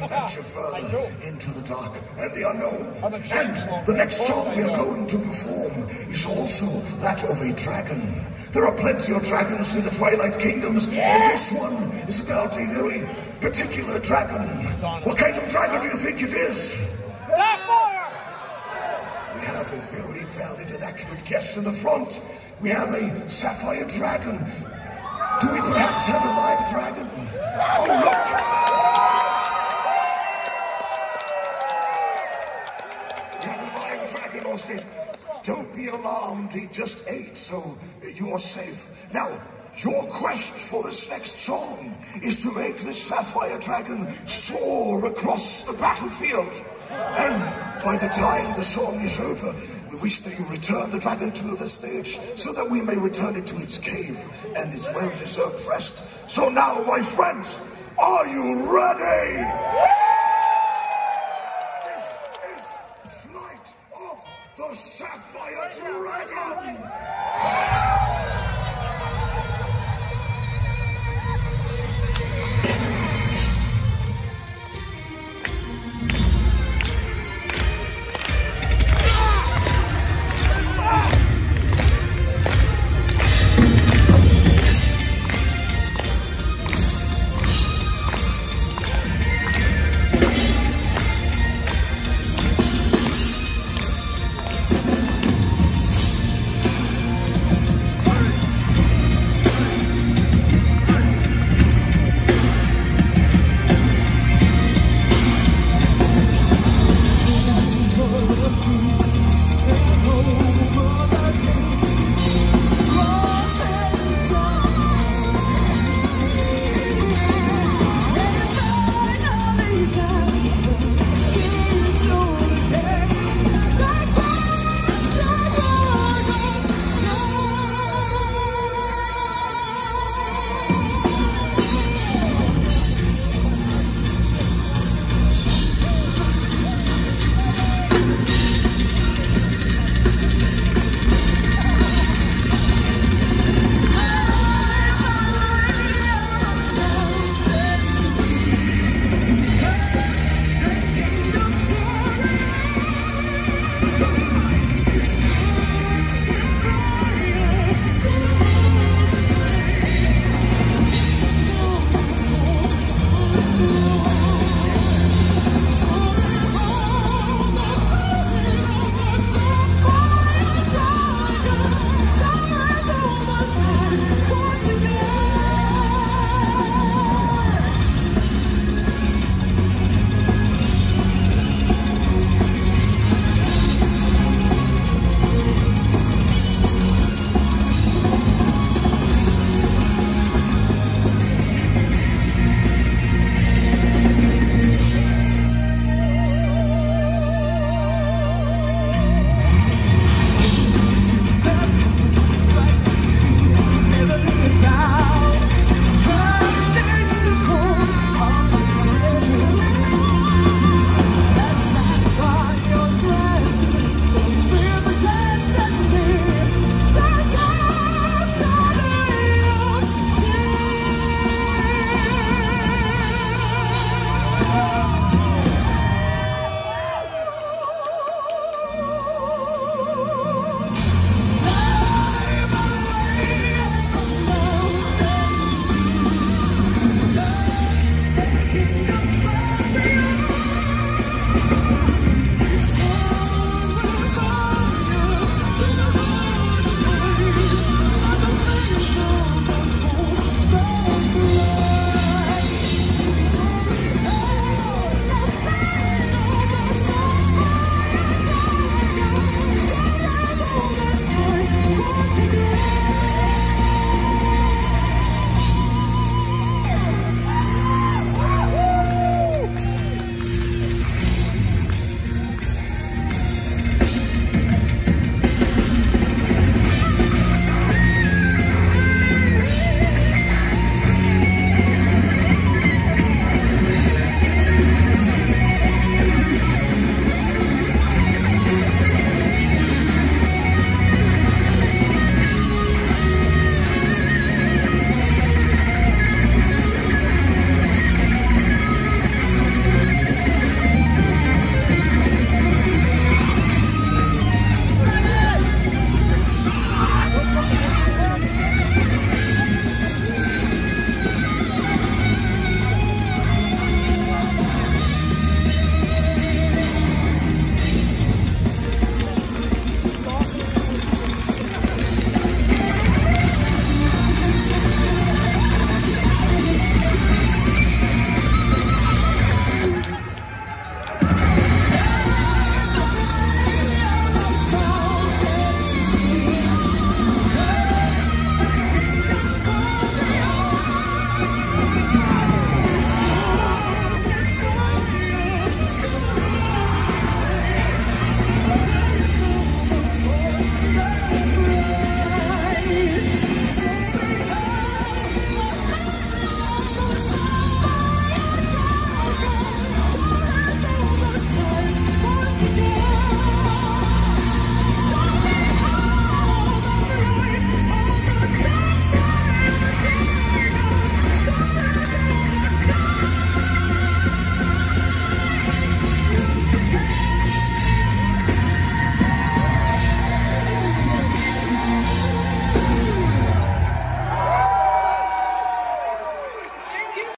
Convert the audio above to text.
to venture further into the dark and the unknown. And the next song we are going to perform is also that of a dragon. There are plenty of dragons in the Twilight Kingdoms, and this one is about a very particular dragon. What kind of dragon do you think it is? We have a very valid and accurate guess in the front. We have a sapphire dragon. Do we perhaps have a live dragon? Oh, look! Don't be alarmed, he just ate, so you are safe. Now, your quest for this next song is to make this sapphire dragon soar across the battlefield. And by the time the song is over, we wish that you return the dragon to the stage so that we may return it to its cave and its well-deserved rest. So now, my friends, are you ready?